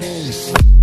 Peace.